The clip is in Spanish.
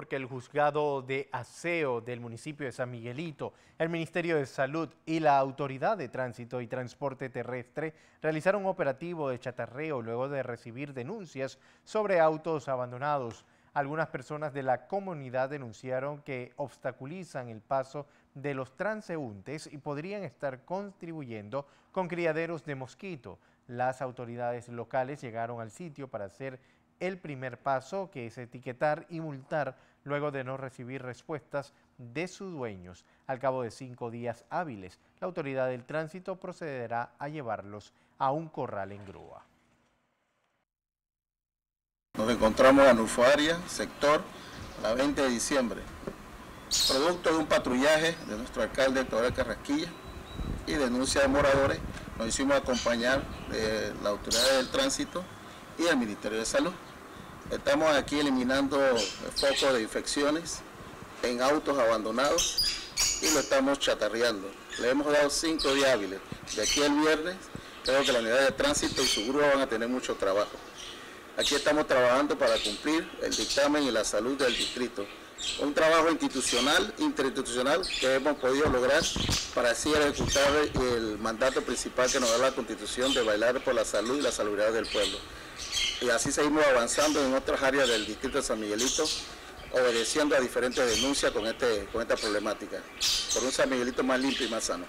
porque el juzgado de aseo del municipio de San Miguelito, el Ministerio de Salud y la Autoridad de Tránsito y Transporte Terrestre realizaron un operativo de chatarreo luego de recibir denuncias sobre autos abandonados. Algunas personas de la comunidad denunciaron que obstaculizan el paso de los transeúntes y podrían estar contribuyendo con criaderos de mosquito. Las autoridades locales llegaron al sitio para hacer el primer paso, que es etiquetar y multar luego de no recibir respuestas de sus dueños. Al cabo de cinco días hábiles, la autoridad del tránsito procederá a llevarlos a un corral en grúa. Nos encontramos en Ufaria, sector, la 20 de diciembre, producto de un patrullaje de nuestro alcalde Torre Carrasquilla y denuncia de moradores, nos hicimos acompañar de la autoridad del tránsito y el Ministerio de Salud. Estamos aquí eliminando focos de infecciones en autos abandonados y lo estamos chatarreando. Le hemos dado cinco días. De aquí al viernes, creo que la unidad de tránsito y su grúa van a tener mucho trabajo. Aquí estamos trabajando para cumplir el dictamen y la salud del distrito. Un trabajo institucional, interinstitucional que hemos podido lograr para así ejecutar el mandato principal que nos da la Constitución de bailar por la salud y la salubridad del pueblo. Y así seguimos avanzando en otras áreas del distrito de San Miguelito, obedeciendo a diferentes denuncias con, este, con esta problemática, por un San Miguelito más limpio y más sano.